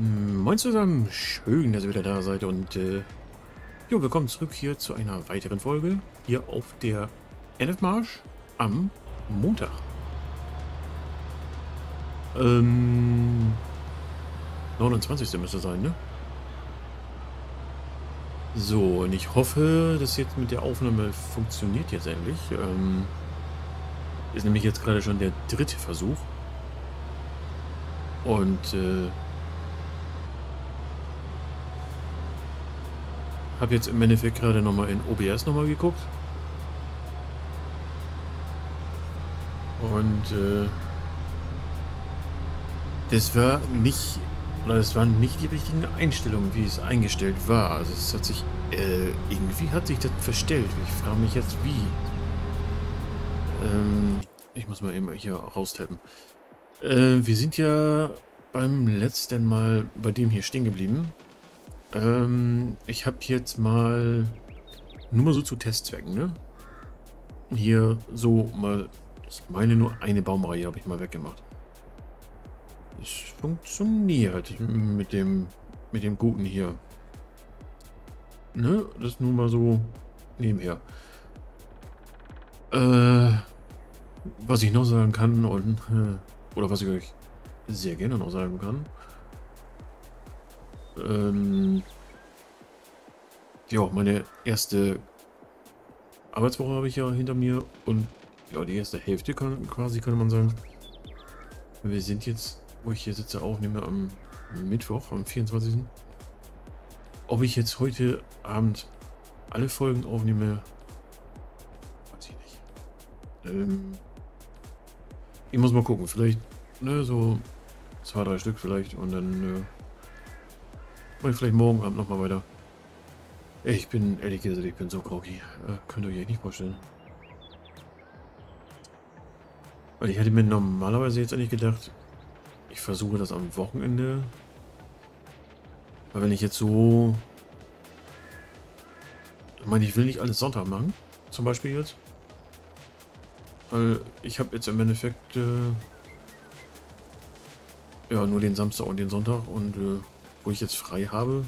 Moin zusammen, schön, dass ihr wieder da seid und äh, jo, willkommen zurück hier zu einer weiteren Folge hier auf der NF Marsch am Montag. Ähm, 29. müsste sein, ne? So, und ich hoffe, dass jetzt mit der Aufnahme funktioniert jetzt endlich. Ähm, ist nämlich jetzt gerade schon der dritte Versuch. Und äh, habe jetzt im Endeffekt gerade nochmal in OBS nochmal geguckt. Und äh, das war nicht, oder das waren nicht die richtigen Einstellungen, wie es eingestellt war. Also es hat sich, äh, irgendwie hat sich das verstellt. Ich frage mich jetzt wie. Ähm, ich muss mal eben hier raustappen. Äh, wir sind ja beim letzten Mal bei dem hier stehen geblieben. Ähm, ich habe jetzt mal nur mal so zu Testzwecken, ne? Hier so mal, ich meine nur eine Baumreihe habe ich mal weggemacht. Es funktioniert mit dem mit dem Guten hier. Ne? Das nur mal so nebenher. Äh, was ich noch sagen kann und oder was ich euch sehr gerne noch sagen kann. Ähm, ja, meine erste Arbeitswoche habe ich ja hinter mir und ja, die erste Hälfte kann, quasi, könnte man sagen. Wir sind jetzt, wo ich hier sitze, aufnehme am Mittwoch, am 24. Ob ich jetzt heute Abend alle Folgen aufnehme, weiß ich nicht. Ähm, ich muss mal gucken, vielleicht, ne, so zwei, drei Stück vielleicht und dann äh, Ich vielleicht morgen Abend nochmal weiter. Ich bin, ehrlich gesagt, ich bin so groggy. Äh, könnt ihr euch echt nicht vorstellen. Weil ich hätte mir normalerweise jetzt eigentlich gedacht, ich versuche das am Wochenende. Weil wenn ich jetzt so... Ich meine, ich will nicht alles Sonntag machen. Zum Beispiel jetzt. Weil ich habe jetzt im Endeffekt... Äh, ja, nur den Samstag und den Sonntag und... Äh, wo ich jetzt frei habe.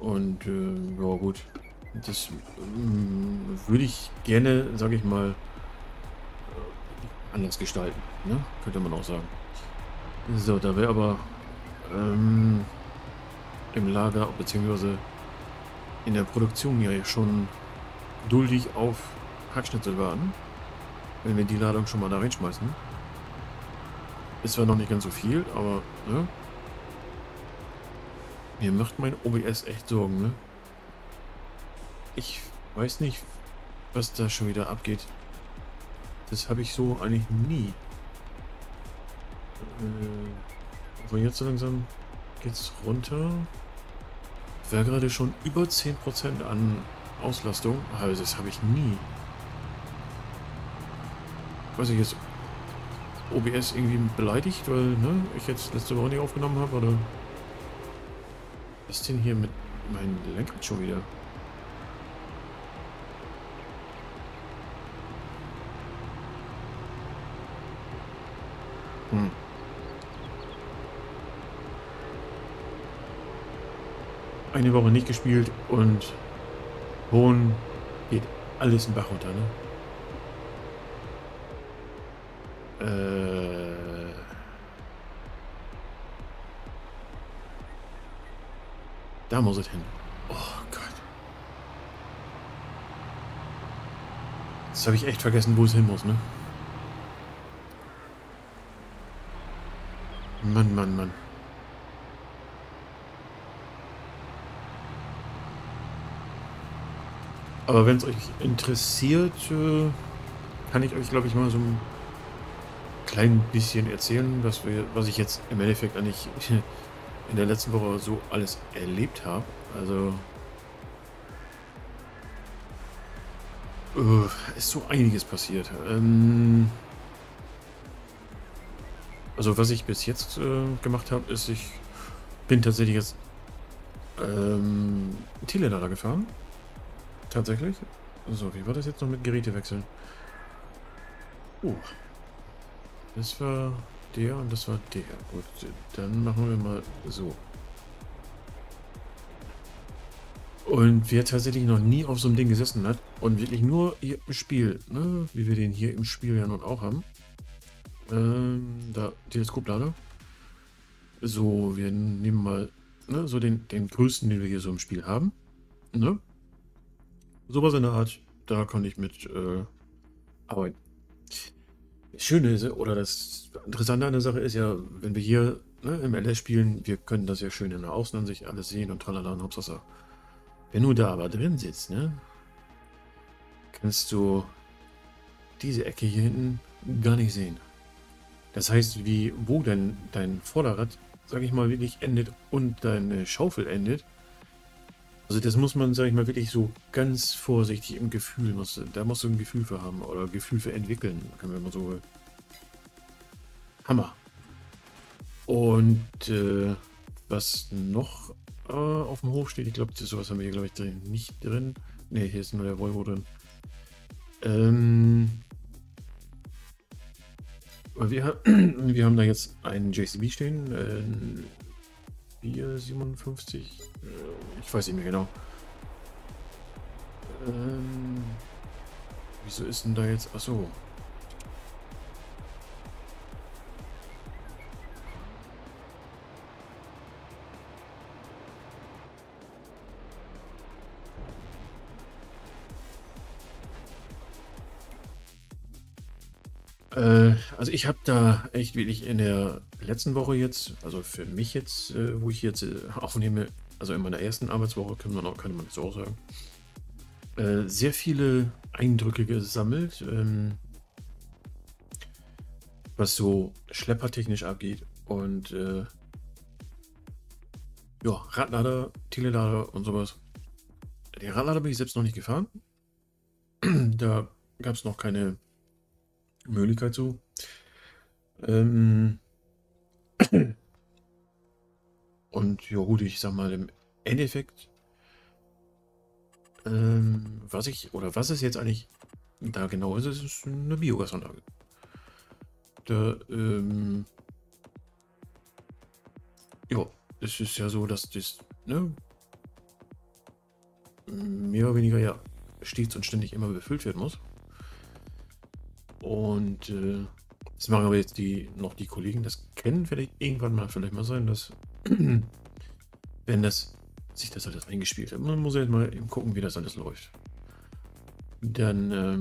Und äh, ja gut, das äh, würde ich gerne, sage ich mal, äh, anders gestalten. Ne? Könnte man auch sagen. So, da wäre aber ähm, im Lager bzw. in der Produktion ja schon duldig auf Hackschnitzel warten. Wenn wir die Ladung schon mal da reinschmeißen. Ist zwar noch nicht ganz so viel, aber ne? Mir macht mein OBS echt Sorgen, ne? Ich weiß nicht, was da schon wieder abgeht. Das habe ich so eigentlich nie. Äh, aber jetzt so langsam geht's runter. Wäre gerade schon über 10% an Auslastung. Also das habe ich nie. Weiß ich jetzt, OBS irgendwie beleidigt, weil ne, ich jetzt letzte Woche nicht aufgenommen habe, oder... Ist denn hier mit meinem Lenkrad schon wieder? Hm. Eine Woche nicht gespielt und Hohn geht alles in Bach runter, ne? Äh... Da muss es hin. Oh Gott. Jetzt habe ich echt vergessen, wo es hin muss, ne? Mann, Mann, Mann. Aber wenn es euch interessiert, äh, kann ich euch, glaube ich, mal so ein klein bisschen erzählen, was, wir, was ich jetzt im Endeffekt eigentlich in der letzten Woche so alles erlebt habe. Also uh, ist so einiges passiert. Ähm, also was ich bis jetzt äh, gemacht habe, ist, ich bin tatsächlich jetzt ähm, Telelader gefahren. Tatsächlich. So, wie war das jetzt noch mit Geräte wechseln? Uh, das war der und das war der. Gut, dann machen wir mal so. Und wer tatsächlich noch nie auf so einem Ding gesessen hat und wirklich nur hier im Spiel, ne, wie wir den hier im Spiel ja nun auch haben, ähm, da Teleskoplader. So, wir nehmen mal ne, so den, den größten, den wir hier so im Spiel haben. Ne? Sowas in der Art, da kann ich mit äh, arbeiten. Schöne oder das Interessante an der Sache ist ja, wenn wir hier ne, im LS spielen, wir können das ja schön in der Außenansicht alles sehen und tralala und Hauptsache wenn du da aber drin sitzt, ne, kannst du diese Ecke hier hinten gar nicht sehen. Das heißt, wie wo denn dein Vorderrad, sag ich mal, wirklich endet und deine Schaufel endet. Also das muss man, sag ich mal, wirklich so ganz vorsichtig im Gefühl, muss, da musst du ein Gefühl für haben oder Gefühl für entwickeln, können wir mal so. Hammer. Und äh, was noch äh, auf dem Hof steht. Ich glaube, sowas haben wir hier, glaube ich, drin, nicht drin. Ne, hier ist nur der Volvo drin. Ähm, wir, wir haben da jetzt einen JCB stehen. Äh, 457. Äh, ich weiß nicht mehr genau. Ähm, wieso ist denn da jetzt... Achso. Äh, also ich habe da echt wirklich in der letzten Woche jetzt, also für mich jetzt, äh, wo ich jetzt äh, aufnehme, also in meiner ersten Arbeitswoche, kann man, auch, kann man jetzt auch sagen, äh, sehr viele Eindrücke gesammelt, ähm, was so schleppertechnisch abgeht und äh, ja, Radlader, Telelader und sowas. Den Radlader bin ich selbst noch nicht gefahren. da gab es noch keine Möglichkeit so. Ähm und ja gut, ich sag mal, im Endeffekt, ähm, was ich, oder was ist jetzt eigentlich da genau ist, ist eine Biogasanlage. Da, ähm, ja, es ist ja so, dass das, ne, mehr oder weniger ja stets und ständig immer befüllt werden muss. Und äh, das machen aber jetzt die noch die Kollegen. Das kennen vielleicht irgendwann mal vielleicht mal sein, dass wenn das sich das alles eingespielt hat, man muss jetzt mal eben gucken, wie das alles läuft. Dann äh,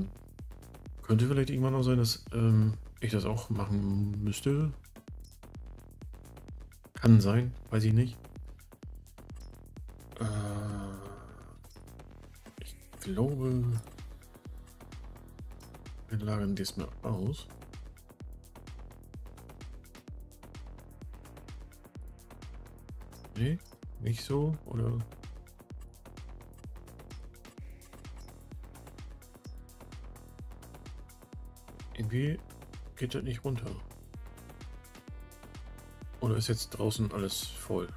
könnte vielleicht irgendwann auch sein, dass ähm, ich das auch machen müsste. Kann sein, weiß ich nicht. Äh, ich glaube, wir lagern diesmal aus. Nee, nicht so, oder? Irgendwie geht das nicht runter. Oder ist jetzt draußen alles voll?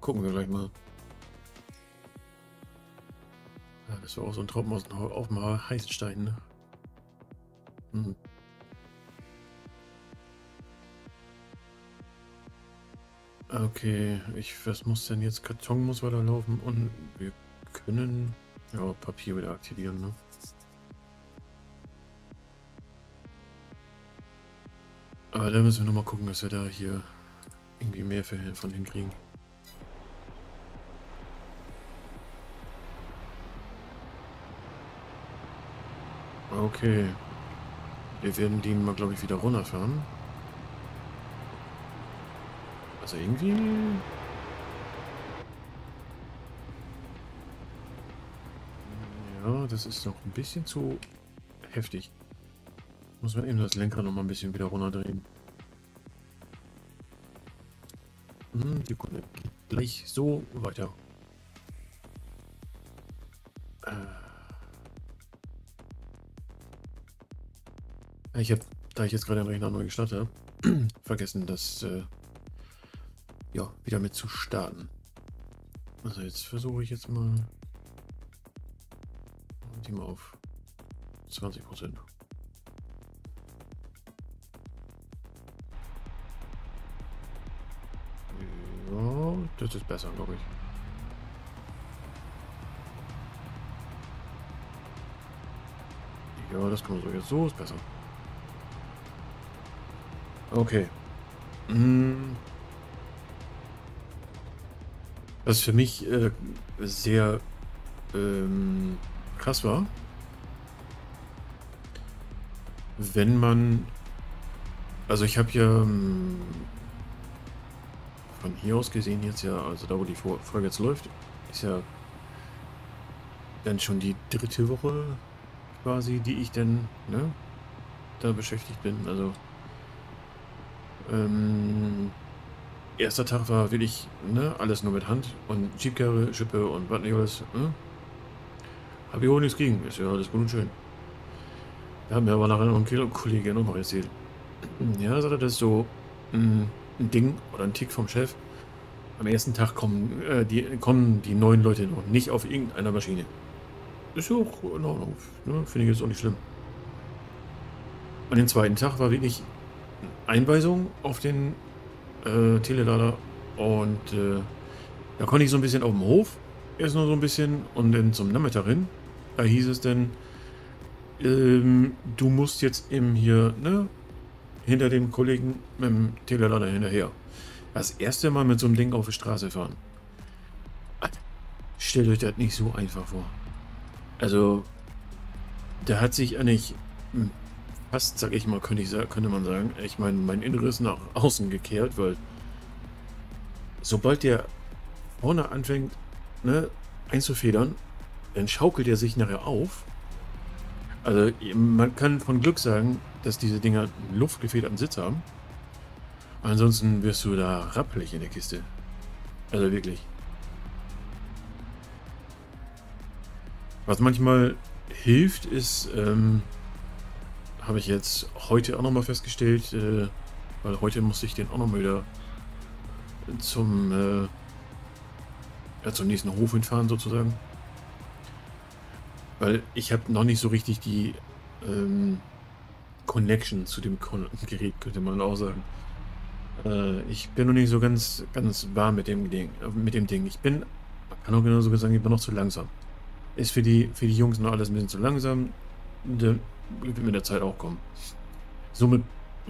Gucken wir gleich mal. Das war auch so ein Tropfen aus dem heißen Stein, ne? Hm. Okay, ich, was muss denn jetzt? Karton muss weiterlaufen und wir können ja Papier wieder aktivieren, ne? Aber da müssen wir nochmal gucken, dass wir da hier irgendwie mehr von hinkriegen. Okay. Wir werden den mal, glaube ich, wieder runterfahren. Also irgendwie... Ja, das ist noch ein bisschen zu heftig. Muss man eben das Lenkrad noch mal ein bisschen wieder runterdrehen. Hm, Sekunde. Gleich so weiter. Ich habe, da ich jetzt gerade den Rechner neu gestartet habe, vergessen, das äh, ja, wieder mit zu starten. Also jetzt versuche ich jetzt mal die mal auf 20 Prozent. Ja, das ist besser, glaube ich. Ja, das kann man so jetzt so ist besser. Okay. Mmh. Was für mich äh, sehr ähm, krass war, wenn man, also ich habe ja ähm, von hier aus gesehen jetzt ja, also da wo die Folge jetzt läuft, ist ja dann schon die dritte Woche quasi, die ich dann ne, da beschäftigt bin. Also ähm, erster Tag war wirklich ne, alles nur mit Hand und Jeepkarre, Schippe und was nicht alles. Ne? Habe ich auch nichts gegen, ist ja alles gut und schön. Da haben mir aber nachher noch ein Kollege noch mal erzählt. Ja, sagt er, das ist so ein, ein Ding oder ein Tick vom Chef. Am ersten Tag kommen, äh, die, kommen die neuen Leute noch nicht auf irgendeiner Maschine. Ist ja auch in Ordnung. Ne? Finde ich jetzt auch nicht schlimm. Und den zweiten Tag war wirklich Einweisung auf den äh, Telelader und äh, da konnte ich so ein bisschen auf dem Hof erst noch so ein bisschen und dann zum Nachmittag hin. Da hieß es dann, ähm, du musst jetzt eben hier, ne, hinter dem Kollegen mit dem Telelader hinterher. Das erste Mal mit so einem Ding auf die Straße fahren. Stellt euch das nicht so einfach vor. Also, der hat sich eigentlich fast, sag ich mal, könnte, ich, könnte man sagen, ich meine, mein Inneres nach außen gekehrt, weil sobald der vorne anfängt, ne, einzufedern, dann schaukelt er sich nachher auf. Also man kann von Glück sagen, dass diese Dinger luftgefederten Sitz haben. Ansonsten wirst du da rappelig in der Kiste. Also wirklich. Was manchmal hilft, ist, ähm, habe ich jetzt heute auch nochmal festgestellt, äh, weil heute musste ich den auch nochmal wieder zum, äh, ja, zum nächsten Hof hinfahren sozusagen. Weil ich habe noch nicht so richtig die ähm, Connection zu dem Kon Gerät, könnte man auch sagen. Äh, ich bin noch nicht so ganz, ganz warm mit dem Ding. Mit dem Ding. Ich bin, man kann auch genauso sagen, ich bin noch zu langsam. Ist für die, für die Jungs noch alles ein bisschen zu langsam. Wird mit der Zeit auch kommen. Somit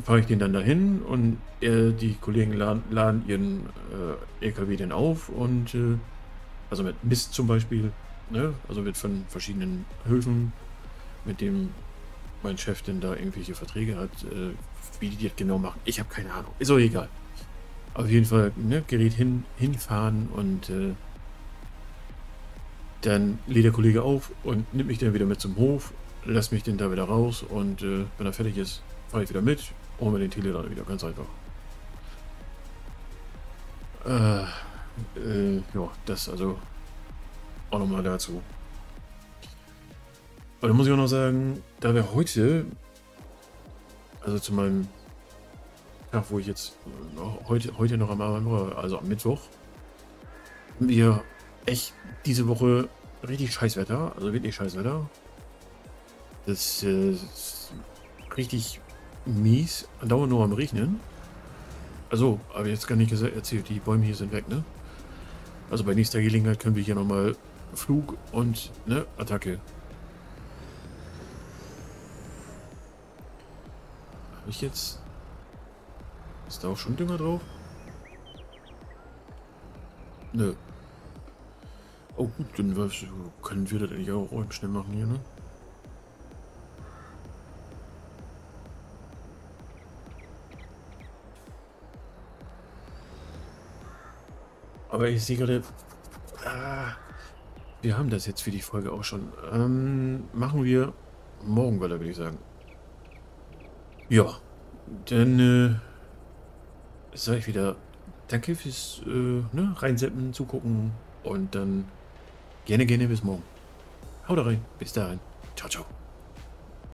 fahre ich den dann dahin und äh, die Kollegen laden, laden ihren äh, LKW dann auf und äh, also mit Mist zum Beispiel, ne? also wird von verschiedenen Höfen, mit dem mein Chef denn da irgendwelche Verträge hat, äh, wie die das genau machen. Ich habe keine Ahnung, ist auch egal. Auf jeden Fall, ne, Gerät hin, hinfahren und äh, dann lädt der Kollege auf und nimmt mich dann wieder mit zum Hof lass mich den da wieder raus und äh, wenn er fertig ist, fahre ich wieder mit, holen wir den Telelader wieder, ganz einfach. Äh, äh, ja, das also auch nochmal dazu. Aber da muss ich auch noch sagen, da wir heute, also zu meinem Tag, wo ich jetzt äh, heute, heute noch am Abend war, also am Mittwoch, wir echt diese Woche richtig Scheißwetter, also wirklich Scheißwetter. Das äh, ist richtig mies. Dauernd nur am Regnen. Also, aber jetzt gar nicht erzählt, die Bäume hier sind weg, ne? Also bei nächster Gelegenheit können wir hier nochmal Flug und ne, Attacke. Habe ich jetzt... Ist da auch schon Dünger drauf? Nö. Oh gut, dann können wir das eigentlich auch schnell machen hier, ne? Aber ich sehe gerade... Ah, wir haben das jetzt für die Folge auch schon. Ähm, machen wir morgen weiter, würde ich sagen. Ja, dann äh, sage ich wieder danke fürs äh, ne, reinseppen, zugucken und dann gerne, gerne bis morgen. Haut rein, bis dahin. Ciao, ciao.